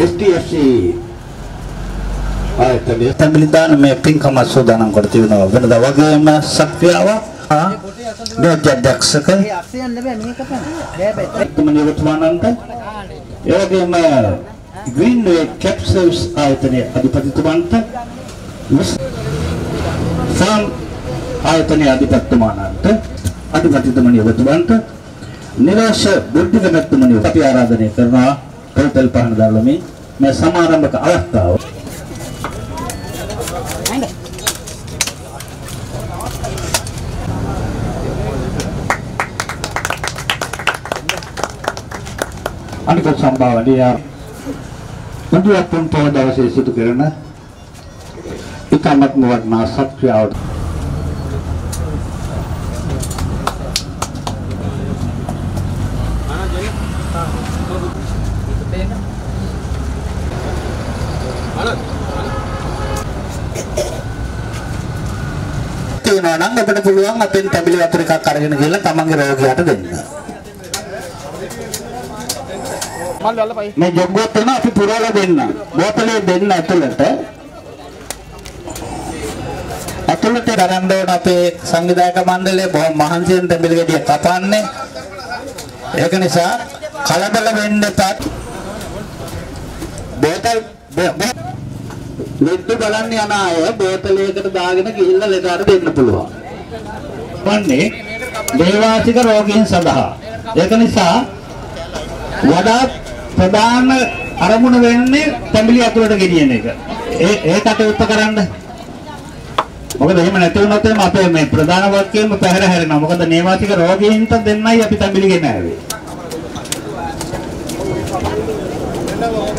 STFC ආයතනයේ තැඹිලිදාන මේ පින්කම සූදානම් කර තිබෙනවා වෙනදා වගේම සක්‍රියාවක් අධ්‍යක්ෂක අක්ෂයන් නෙවෙයි මේක තමයි. බෑ බෑ. තුමනි වතුමානන්ට ඒ වගේම ග්‍රීන්වේ කැප්සල්ස් ආයතනයේ අධිපතිතුමන්ට ෆාම් ආයතනයේ අධිපතිතුමානන්ට අධිපතිතුමනි වතුමන්ට නිරාශ බුද්ධික මැතිතුමනි අපි ආරාධනය කරනවා පොල්තල් පහන දාලමින් මේ සමාරම්භක අවස්ථාව අනික සම්භාවනීය මුදියප්පන් පොය දවසේ සිදු කරන ඉතාමත් වටිනා සත්‍යාවට තියෙනවා නම් අපිට පුළුවන් අපෙන් තැඹිලි වතුර එකක් අරගෙන ගිහලා තමන්ගේ රෝගියාට දෙන්න. මේ ජොග්ගුවත් වෙන අපි පුරවලා දෙන්න. බෝතලේ දෙන්න ඇතුළට. ඇතුළට ගන්න ඕන අපේ සංවිධායක මණ්ඩලය බොහොම මහන්සියෙන් තැඹිලි ගෙඩිය කපන්නේ. ඒක නිසා කලබල වෙන්න එපා. බෝතල් ලෙඩ බලන්න යන අය බෝතලයකට දාගෙන ගිහිල්ලා ලෙඩට දෙන්න පුළුවන්. වන්නේ දේවාසික රෝගීන් සඳහා. ඒක නිසා වඩාත් ප්‍රධාන අරමුණ වෙන්නේ තැඹිලි අතුලට ගෙනියන එක. ඒ ඒ කටයුත්ත කරන්න. මොකද එහෙම නැති වුණොත් එහම අපේ මේ ප්‍රධාන වර්ගයේම පැහැර හැරෙනවා. මොකද නේවාසික රෝගීන්ට දෙන්නයි අපි තැඹිලි ගෙනාවේ.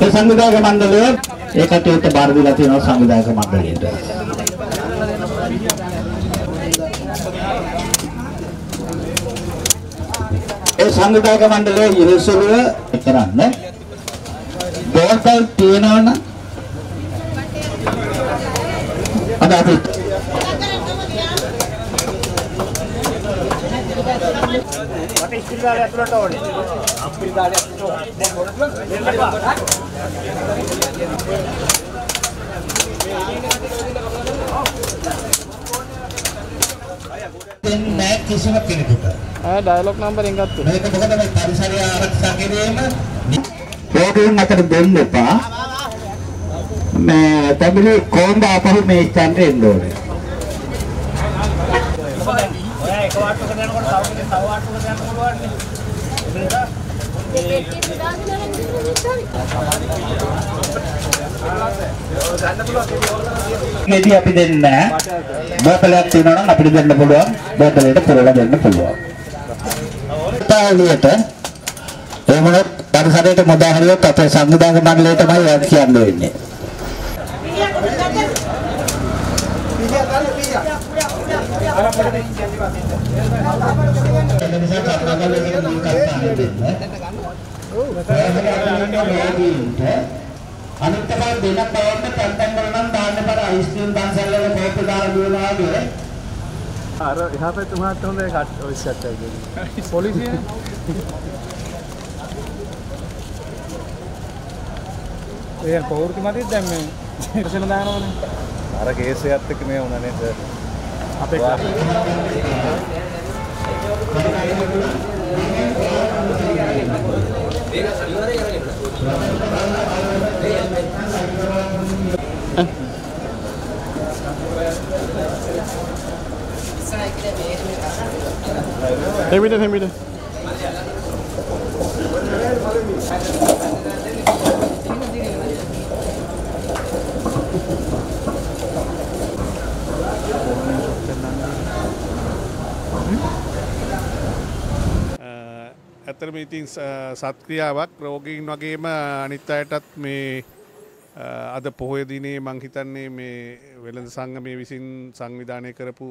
ඒ සංවිධායක මණ්ඩලය ඒ කටයුත්ත බාර දීලා තියෙනවා සංවිධායක මණ්ඩලයට. ඒ සංවිධායක මණ්ඩලයේ ඉරසුලුව කරන්න බෝතල් තියනවනම් අද අපි මට ඉස්පිරිතාලේ ඇතුළට ඕනේ. ඉස්පිරිතාලේ ඇතුළට දෙන්නේ නැහැ කිසිම කෙනෙකුට. ආ ඩයලොග් නම්බර් එකක් ගත්තා. මේක මොකද මේ පරිසරය ආරක්ෂා කිරීම රෝගීන් අතර දෙන්න එපා. මේ තමිලි කොන්ද අපහු මේ ස්ථානට එන්න ඕනේ. ඔයා එක වාට්ටුවකට යනකොට තව කෙනෙක් තව වාට්ටුවකට යන්න පුළුවන් නේ. මේදී අපි දෙන්නේ නැහැ. බෝතලයක් තියෙනවා නම් අපිට දෙන්න පුළුවන්. බෝතලයට පුරවලා දෙන්න පුළුවන්. තාලියට එහෙමනොත් පරිසරයට මුදා හරියොත් අපේ සංවිධායක මණ්ඩලයටමයි ඒක කියන්න වෙන්නේ. අනිත් එක දෙනක් බලන්න තැන් තැන් වල නම් දාන්න බර අයිස්ක්‍රීම් දන්සල් වල කෝප්පේ දාලා දුවනවා වගේ අර එහා පැත්තේ උනාට හොඳ එකක් ඔය සෙට් එකක්. පොලිසිය ඒ පෞර්ති මතිත් දැන් මේ ඉරසන දානවනේ. අර කේසයත් එක්ක මේ වුණා නේද? Avec. Hey, we did, hey, we did. ඇතරම ඉතින් සත්ක්‍රියාවක් රෝගීන් වගේම අනිත් අයටත් මේ අද පොහොය දිනේ මංහිතන්නේ මේ වෙළඳ සංගමය විසින් සංවිධානය කරපු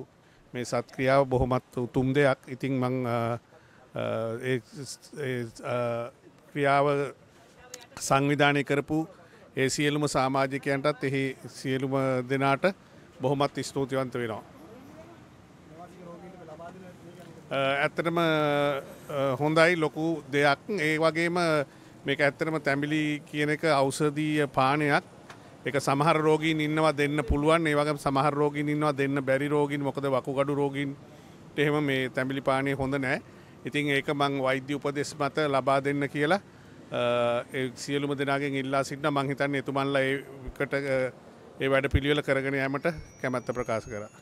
මේ සත්ක්‍රියාව බොහොමත් උතුම් දෙයක් ඉතිං මං ක්‍රියාව සංවිධානය කරපු ඒ සියලුම සාමාජිකයන්ටත් එහි සියලුම දෙනාට බොහොමත් ස්තූතිවන්ත වෙනවා. ඇත්තටම හොඳයි ලොකු දෙයක්. ඒ වගේම මේක ඇත්තරම තැමිලි කියන එක අවසදීය පානයක්. එක සමහර රෝගීන් ඉන්නවා දෙන්න පුළුවන්. ඒ වගේ සමහර රෝගීන් ඉන්නවා දෙන්න බැරි රෝගීන් මොකද වකුගඩු රෝගීන් එහෙම මේ තැඹිලි පානය හොඳ නෑ. ඉතින් ඒක මං වෛද්‍ය උපදෙස් මත ලබා දෙන්න කියලා අ, ඒ සියලුම දෙනාගෙන් ඉල්ලා සිටින මං හිතන්නේ එතුමන්ලා ඒකට අ, ඒ වැඩ පිළිවෙල කරගෙන යාමට කැමැත්ත ප්‍රකාශ කරා.